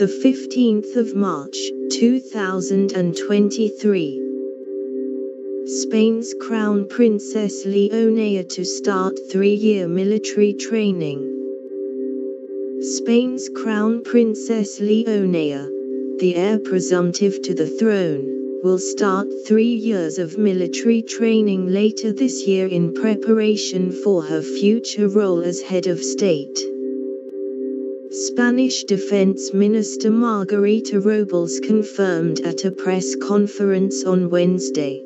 the 15th of March, 2023. Spain's Crown Princess Leonor to start three-year military training. Spain's Crown Princess Leonor, the heir presumptive to the throne, will start three years of military training later this year in preparation for her future role as head of state. Spanish Defense Minister Margarita Robles confirmed at a press conference on Wednesday.